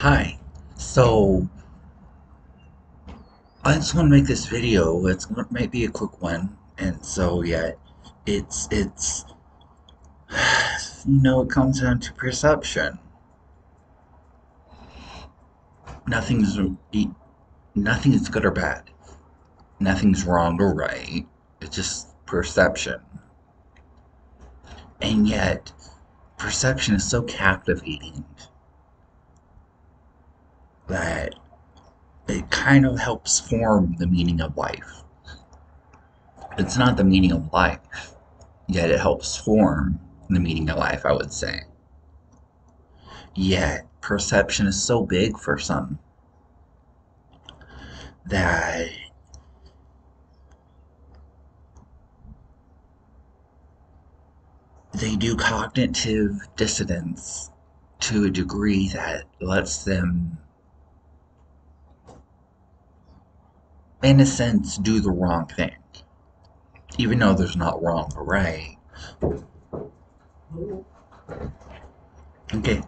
Hi. So, I just want to make this video. It's it might be a quick one, and so yeah, it's it's you know it comes down to perception. Nothing's nothing's good or bad. Nothing's wrong or right. It's just perception. And yet, perception is so captivating that it kind of helps form the meaning of life. It's not the meaning of life, yet it helps form the meaning of life, I would say. Yet, perception is so big for some that they do cognitive dissonance to a degree that lets them in a sense, do the wrong thing. Even though there's not wrong or right. Okay.